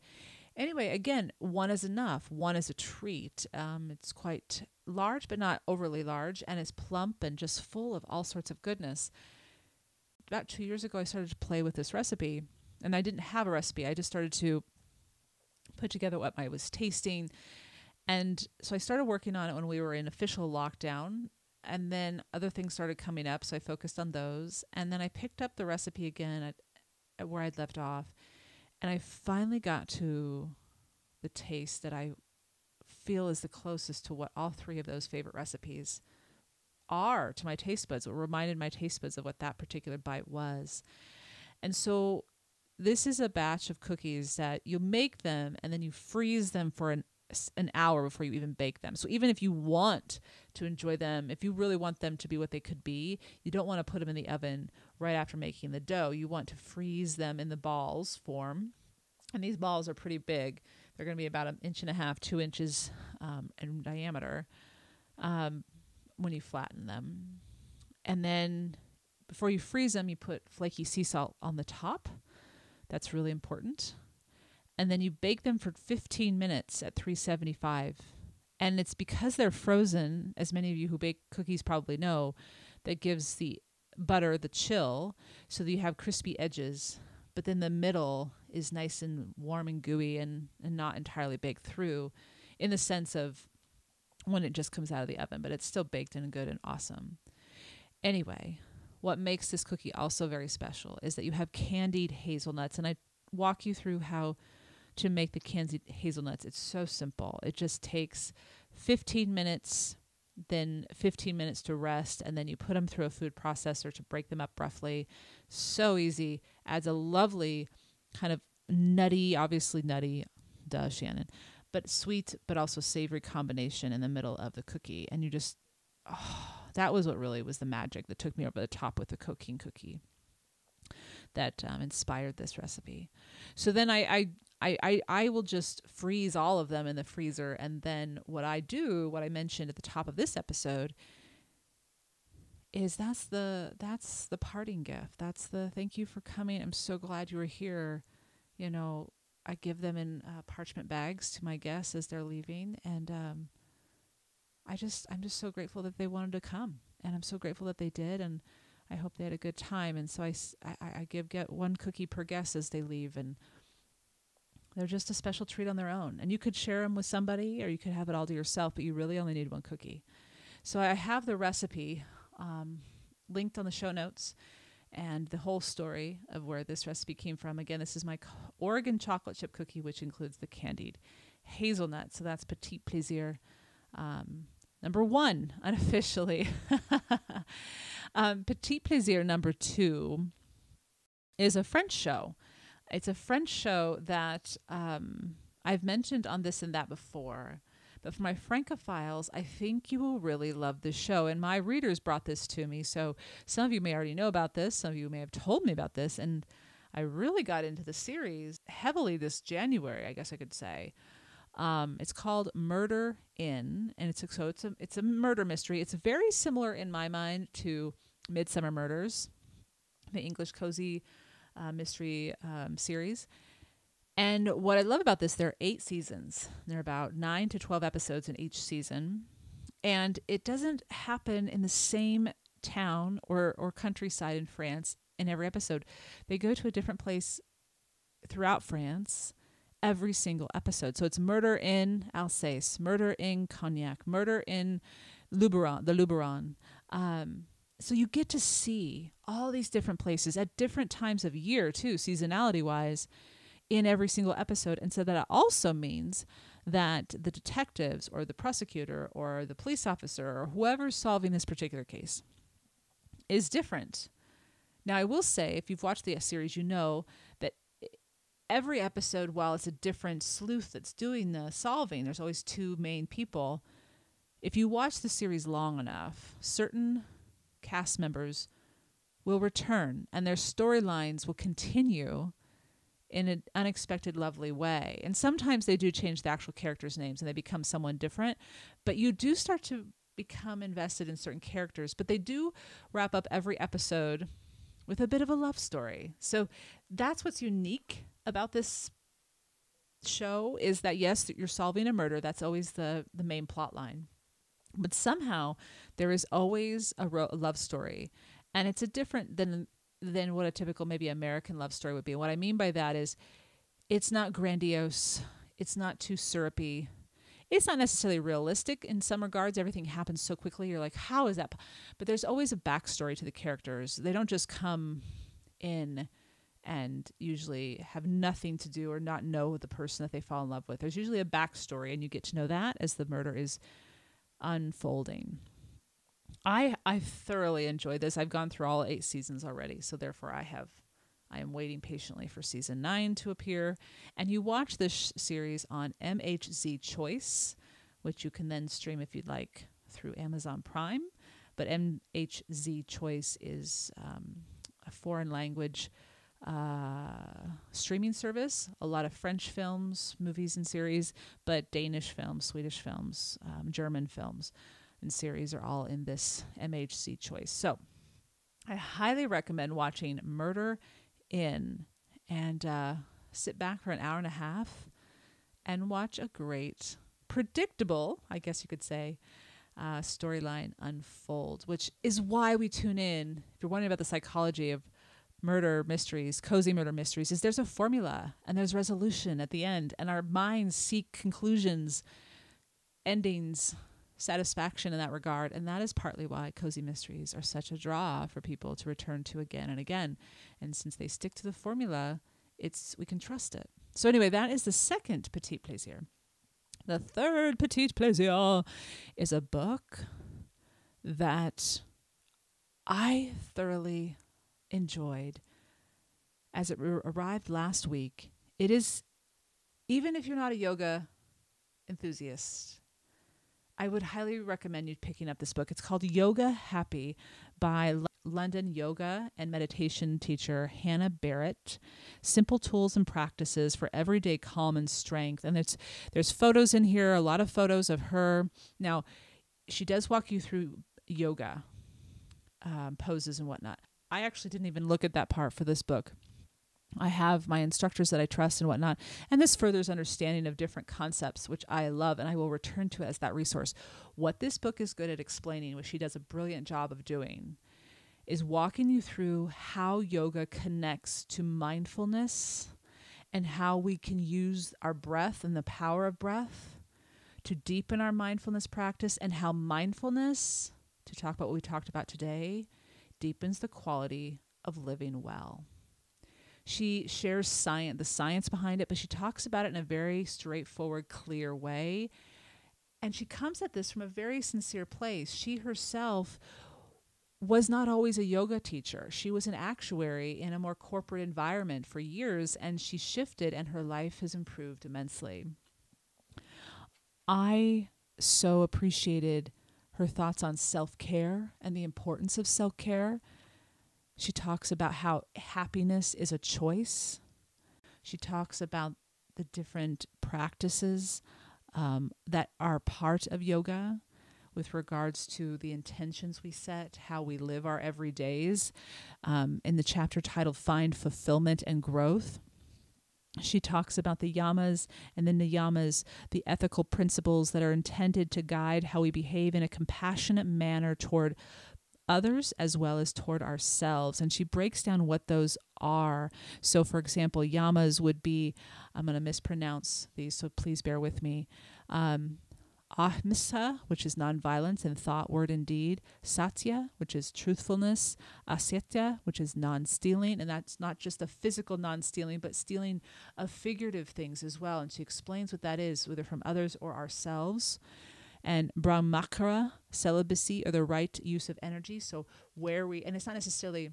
Anyway, again, one is enough. One is a treat. Um, it's quite large, but not overly large, and it's plump and just full of all sorts of goodness. About two years ago, I started to play with this recipe, and I didn't have a recipe. I just started to put together what I was tasting. And so I started working on it when we were in official lockdown. And then other things started coming up. So I focused on those. And then I picked up the recipe again at, at where I'd left off. And I finally got to the taste that I feel is the closest to what all three of those favorite recipes are to my taste buds. It reminded my taste buds of what that particular bite was. And so this is a batch of cookies that you make them and then you freeze them for an an hour before you even bake them. So even if you want to enjoy them, if you really want them to be what they could be, you don't want to put them in the oven right after making the dough. You want to freeze them in the balls form. And these balls are pretty big. They're going to be about an inch and a half, two inches um, in diameter um, when you flatten them. And then before you freeze them, you put flaky sea salt on the top that's really important. And then you bake them for 15 minutes at 375. And it's because they're frozen, as many of you who bake cookies probably know, that gives the butter the chill so that you have crispy edges. But then the middle is nice and warm and gooey and, and not entirely baked through in the sense of when it just comes out of the oven, but it's still baked and good and awesome. Anyway, what makes this cookie also very special is that you have candied hazelnuts. And I walk you through how to make the candied hazelnuts. It's so simple. It just takes 15 minutes, then 15 minutes to rest, and then you put them through a food processor to break them up roughly. So easy. Adds a lovely kind of nutty, obviously nutty, duh, Shannon, but sweet, but also savory combination in the middle of the cookie. And you just, oh, that was what really was the magic that took me over the top with the coquine cookie that um, inspired this recipe. So then I, I I, I, I will just freeze all of them in the freezer. And then what I do, what I mentioned at the top of this episode, is that's the that's the parting gift. That's the thank you for coming. I'm so glad you were here. You know, I give them in uh, parchment bags to my guests as they're leaving, and um, I just I'm just so grateful that they wanted to come, and I'm so grateful that they did, and I hope they had a good time. And so I, I, I give get one cookie per guest as they leave, and they're just a special treat on their own. And you could share them with somebody, or you could have it all to yourself, but you really only need one cookie. So I have the recipe um, linked on the show notes and the whole story of where this recipe came from. Again, this is my Oregon chocolate chip cookie, which includes the candied hazelnut. So that's Petit Plaisir. Um, number one, unofficially. um, Petit Plaisir number two is a French show. It's a French show that um, I've mentioned on this and that before. But for my Francophiles, I think you will really love this show. And my readers brought this to me. So some of you may already know about this. Some of you may have told me about this. And I really got into the series heavily this January, I guess I could say. Um, it's called Murder In, and it's a, so it's a it's a murder mystery. It's very similar in my mind to Midsomer Murders, the English cozy uh, mystery um, series. And what I love about this, there are eight seasons. There are about nine to 12 episodes in each season. And it doesn't happen in the same town or, or countryside in France in every episode. They go to a different place throughout France every single episode. So it's murder in Alsace, murder in Cognac, murder in Luberon, the Luberon. Um, so you get to see all these different places at different times of year too, seasonality wise in every single episode. And so that also means that the detectives or the prosecutor or the police officer or whoever's solving this particular case is different. Now, I will say, if you've watched the series, you know every episode, while it's a different sleuth that's doing the solving, there's always two main people. If you watch the series long enough, certain cast members will return and their storylines will continue in an unexpected, lovely way. And sometimes they do change the actual characters' names and they become someone different, but you do start to become invested in certain characters. But they do wrap up every episode with a bit of a love story. So that's what's unique about this show is that yes, you're solving a murder. That's always the the main plot line. But somehow there is always a, ro- a love story, and it's a different than than what a typical maybe American love story would be. And what I mean by that is it's not grandiose, it's not too syrupy. It's not necessarily realistic in some regards. Everything happens so quickly. You're like, how is that? But there's always a backstory to the characters. They don't just come in and usually have nothing to do or not know the person that they fall in love with. There's usually a backstory, and you get to know that as the murder is unfolding. I I thoroughly enjoyed this. I've gone through all eight seasons already, so therefore I have I am waiting patiently for season 9 to appear. And you watch this sh- series on MHZ Choice, which you can then stream if you'd like through Amazon Prime. But MHZ Choice is um, a foreign language uh, streaming service. A lot of French films, movies, and series, but Danish films, Swedish films, um, German films and series are all in this MHZ choice. So I highly recommend watching Murder In and uh, sit back for an hour and a half and watch a great, predictable, I guess you could say, uh, storyline unfold, which is why we tune in. If you're wondering about the psychology of murder mysteries, cozy murder mysteries, is there's a formula and there's resolution at the end, and our minds seek conclusions, endings, satisfaction in that regard. And that is partly why cozy mysteries are such a draw for people to return to again and again. And since they stick to the formula, it's we can trust it. So anyway, that is the second petit plaisir. The third petit plaisir is a book that I thoroughly enjoyed as it re- arrived last week. It is even if you're not a yoga enthusiast, I would highly recommend you picking up this book. It's called Yoga Happy by London yoga and meditation teacher Hannah Barrett. Simple tools and practices for everyday calm and strength. And it's there's photos in here, a lot of photos of her. Now, she does walk you through yoga um, poses and whatnot. I actually didn't even look at that part for this book. I have my instructors that I trust and whatnot. And this furthers understanding of different concepts, which I love, and I will return to as that resource. What this book is good at explaining, which she does a brilliant job of doing, is walking you through how yoga connects to mindfulness and how we can use our breath and the power of breath to deepen our mindfulness practice, and how mindfulness, to talk about what we talked about today, deepens the quality of living well. She shares science, the science behind it, but she talks about it in a very straightforward, clear way. And she comes at this from a very sincere place. She herself was not always a yoga teacher. She was an actuary in a more corporate environment for years, and she shifted, and her life has improved immensely. I so appreciated her thoughts on self care and the importance of self care she talks about how happiness is a choice. She talks about the different practices um, that are part of yoga with regards to the intentions we set, how we live our everydays. Um, in the chapter titled Find Fulfillment and Growth, she talks about the yamas and the niyamas, the ethical principles that are intended to guide how we behave in a compassionate manner toward others as well as toward ourselves. And she breaks down what those are. So, for example, yamas would be, I'm going to mispronounce these, so please bear with me. Um, ahimsa, which is nonviolence in thought, word, and deed, satya, which is truthfulness, asteya, which is non stealing, and that's not just a physical non stealing, but stealing of figurative things as well. And she explains what that is, whether from others or ourselves and brahmacharya, celibacy, or the right use of energy. So where we, and it's not necessarily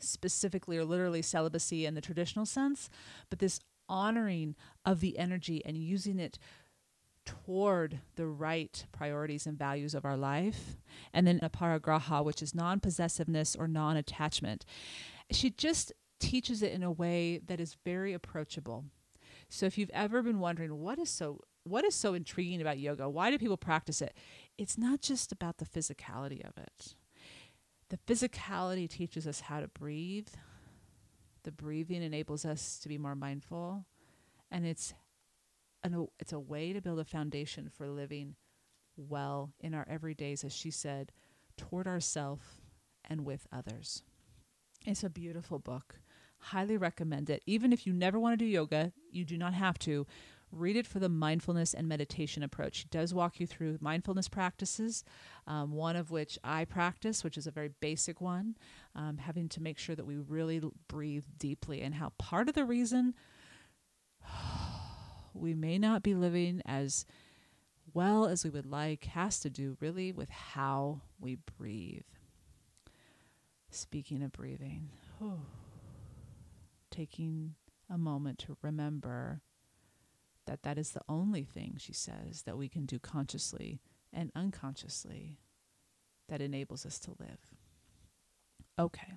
specifically or literally celibacy in the traditional sense, but this honoring of the energy and using it toward the right priorities and values of our life. And then aparigraha, which is non possessiveness or non attachment. She just teaches it in a way that is very approachable. So if you've ever been wondering what is so what is so intriguing about yoga? Why do people practice it? It's not just about the physicality of it. The physicality teaches us how to breathe. The breathing enables us to be more mindful, and it's an, it's a way to build a foundation for living well in our everydays, as she said, toward ourselves and with others. It's a beautiful book. Highly recommend it. Even if you never want to do yoga, you do not have to read it for the mindfulness and meditation approach. She does walk you through mindfulness practices, um, one of which I practice, which is a very basic one, um, having to make sure that we really breathe deeply, and how part of the reason we may not be living as well as we would like has to do really with how we breathe. Speaking of breathing, taking a moment to remember that that is the only thing, she says, that we can do consciously and unconsciously that enables us to live. Okay,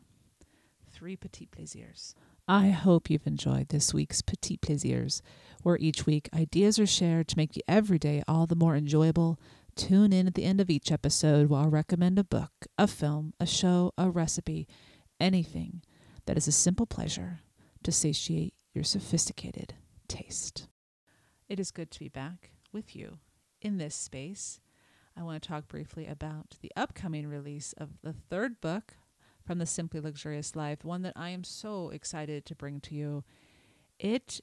three petit plaisirs. I hope you've enjoyed this week's Petit Plaisirs, where each week ideas are shared to make the everyday all the more enjoyable. Tune in at the end of each episode where I'll recommend a book, a film, a show, a recipe, anything that is a simple pleasure to satiate your sophisticated taste. It is good to be back with you in this space. I want to talk briefly about the upcoming release of the third book from the Simply Luxurious Life, one that I am so excited to bring to you. It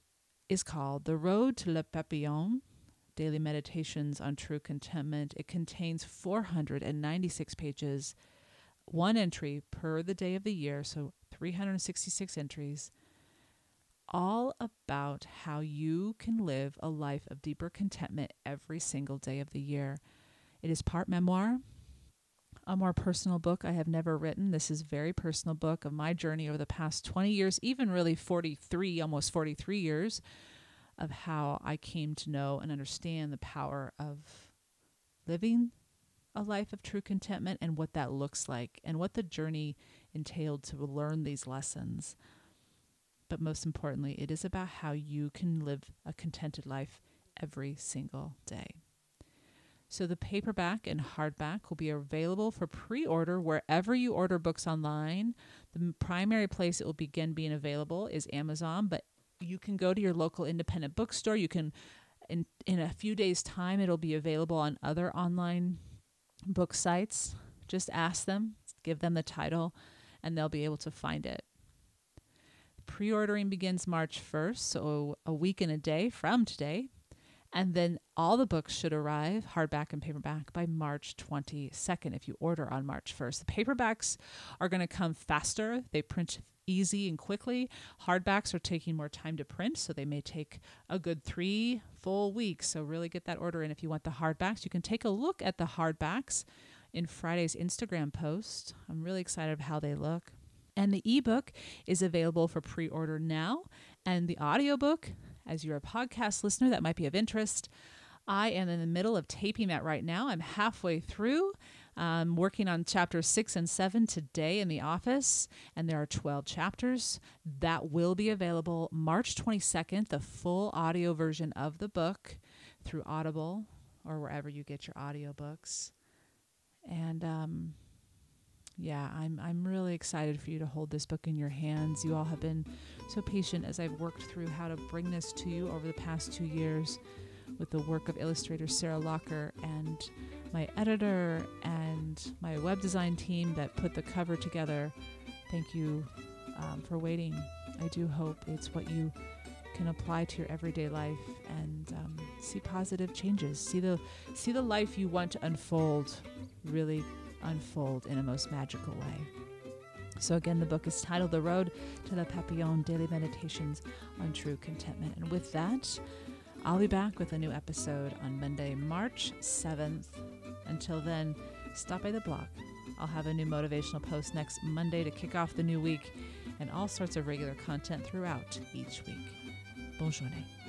is called The Road to Le Papillon Daily Meditations on True Contentment. It contains 496 pages, one entry per the day of the year, so 366 entries all about how you can live a life of deeper contentment every single day of the year. It is part memoir, a more personal book I have never written. This is a very personal book of my journey over the past 20 years, even really 43, almost 43 years, of how I came to know and understand the power of living a life of true contentment and what that looks like and what the journey entailed to learn these lessons. But most importantly, it is about how you can live a contented life every single day. So the paperback and hardback will be available for pre-order wherever you order books online. The primary place it will begin being available is Amazon, but you can go to your local independent bookstore. You can in in a few days time it'll be available on other online book sites. Just ask them, give them the title, and they'll be able to find it. Pre ordering begins March 1st, so a week and a day from today. And then all the books should arrive, hardback and paperback, by March 22nd if you order on March 1st. The paperbacks are going to come faster. They print easy and quickly. Hardbacks are taking more time to print, so they may take a good three full weeks. So, really get that order in if you want the hardbacks. You can take a look at the hardbacks in Friday's Instagram post. I'm really excited of how they look. And the ebook is available for pre order now. And the audiobook, as you're a podcast listener, that might be of interest. I am in the middle of taping that right now. I'm halfway through. I'm working on chapters six and seven today in the office, and there are 12 chapters. That will be available March 22nd, the full audio version of the book through Audible or wherever you get your audiobooks. And um, yeah, I'm I'm really excited for you to hold this book in your hands. You all have been so patient as I've worked through how to bring this to you over the past two years with the work of illustrator Sarah Locker and my editor and my web design team that put the cover together. Thank you um, for waiting. I do hope it's what you can apply to your everyday life and um, see positive changes. See the see the life you want to unfold really unfold in a most magical way. So again, the book is titled "The Road to the Papillon: Daily Meditations on True Contentment." And with that, I'll be back with a new episode on Monday, March 7th. Until then, stop by the blog. I'll have a new motivational post next Monday to kick off the new week and all sorts of regular content throughout each week. Bonne journée.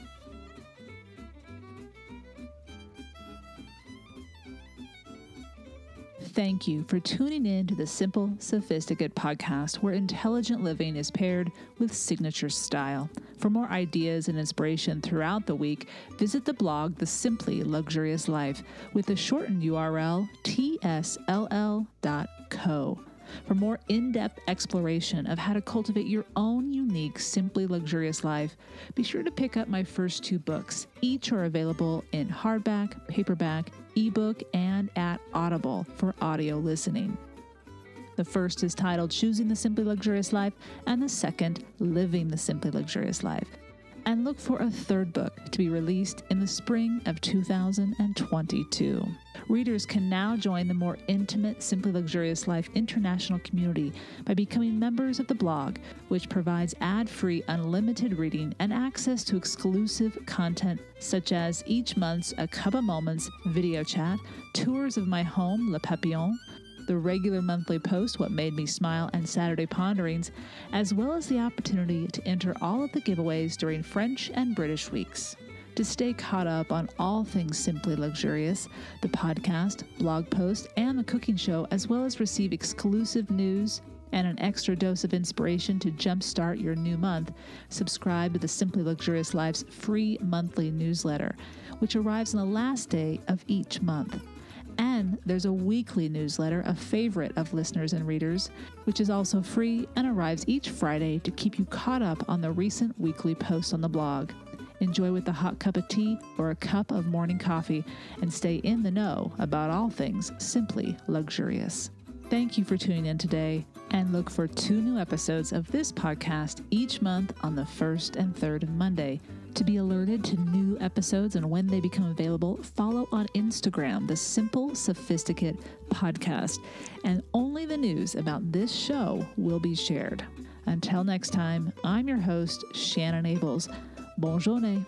Thank you for tuning in to the Simple Sophisticate podcast, where intelligent living is paired with signature style. For more ideas and inspiration throughout the week, visit the blog The Simply Luxurious Life with the shortened URL tsll.co. For more in depth exploration of how to cultivate your own unique, simply luxurious life, be sure to pick up my first two books. Each are available in hardback, paperback, ebook, and at Audible for audio listening. The first is titled Choosing the Simply Luxurious Life, and the second, Living the Simply Luxurious Life and look for a third book to be released in the spring of 2022. Readers can now join the more intimate Simply Luxurious Life international community by becoming members of the blog, which provides ad free, unlimited reading and access to exclusive content such as each month's A Cup of Moments video chat, tours of my home, Le Papillon, the regular monthly post, What Made Me Smile, and Saturday Ponderings, as well as the opportunity to enter all of the giveaways during French and British weeks. To stay caught up on all things Simply Luxurious, the podcast, blog post, and the cooking show, as well as receive exclusive news and an extra dose of inspiration to jumpstart your new month, subscribe to the Simply Luxurious Life's free monthly newsletter, which arrives on the last day of each month. And there's a weekly newsletter, a favorite of listeners and readers, which is also free and arrives each Friday to keep you caught up on the recent weekly posts on the blog. Enjoy with a hot cup of tea or a cup of morning coffee and stay in the know about all things simply luxurious. Thank you for tuning in today and look for two new episodes of this podcast each month on the first and third Monday. To be alerted to new episodes and when they become available, follow on Instagram the Simple Sophisticate Podcast, and only the news about this show will be shared. Until next time, I'm your host, Shannon Ables. Bonne.